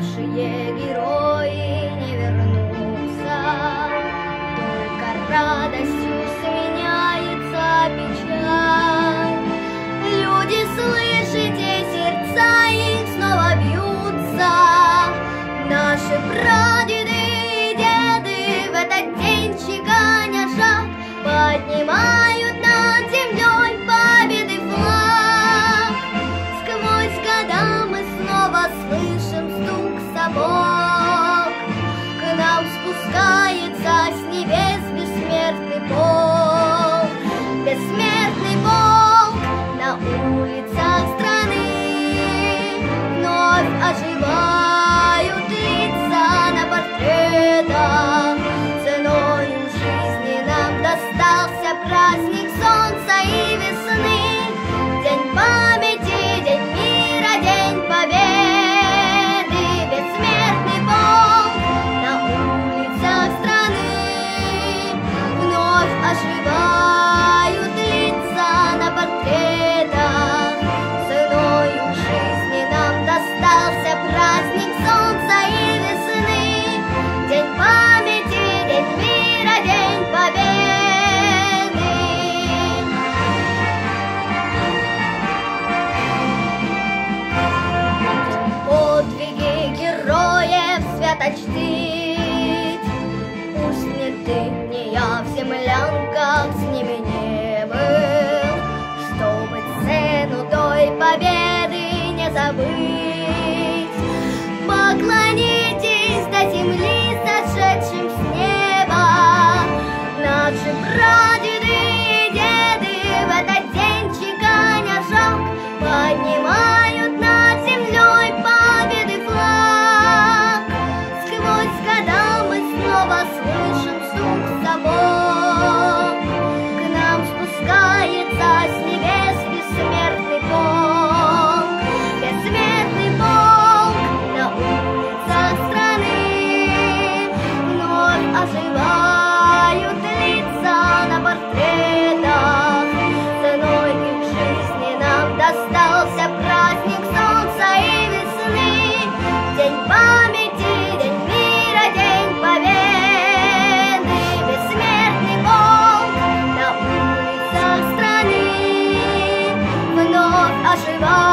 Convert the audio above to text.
Погибшие герои не вернутся, Только радостью сменяется печаль. Люди, слышите, сердца их снова бьются, Наши прадеды. оточтить. Пусть не ты, не я в землянках с ними не был, чтобы цену той победы не забыть. Поклонись. 睡吧